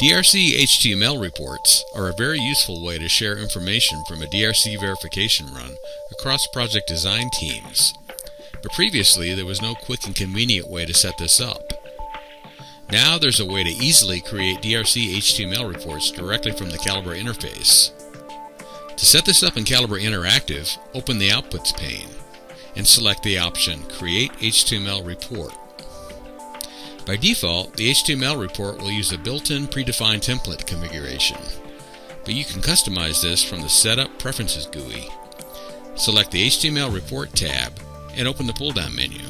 DRC HTML reports are a very useful way to share information from a DRC verification run across project design teams. But previously there was no quick and convenient way to set this up. Now there's a way to easily create DRC HTML reports directly from the Calibre interface. To set this up in Calibre Interactive, open the Outputs pane and select the option Create HTML Report. By default, the HTML report will use a built-in predefined template configuration, but you can customize this from the Setup Preferences GUI. Select the HTML Report tab and open the pull-down menu.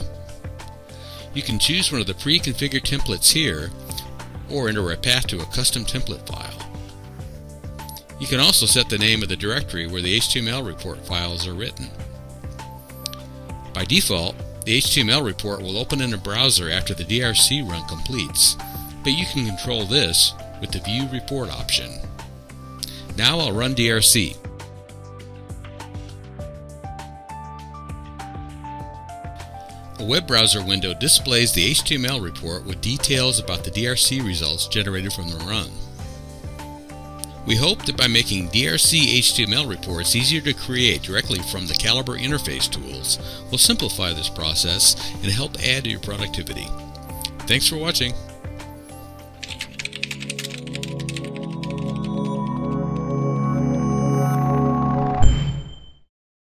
You can choose one of the pre-configured templates here or enter a path to a custom template file. You can also set the name of the directory where the HTML report files are written. By default, the HTML report will open in a browser after the DRC run completes, but you can control this with the View Report option. Now I'll run DRC. A web browser window displays the HTML report with details about the DRC results generated from the run. We hope that by making DRC HTML reports easier to create directly from the Calibre interface tools we'll simplify this process and help add to your productivity. Thanks for watching.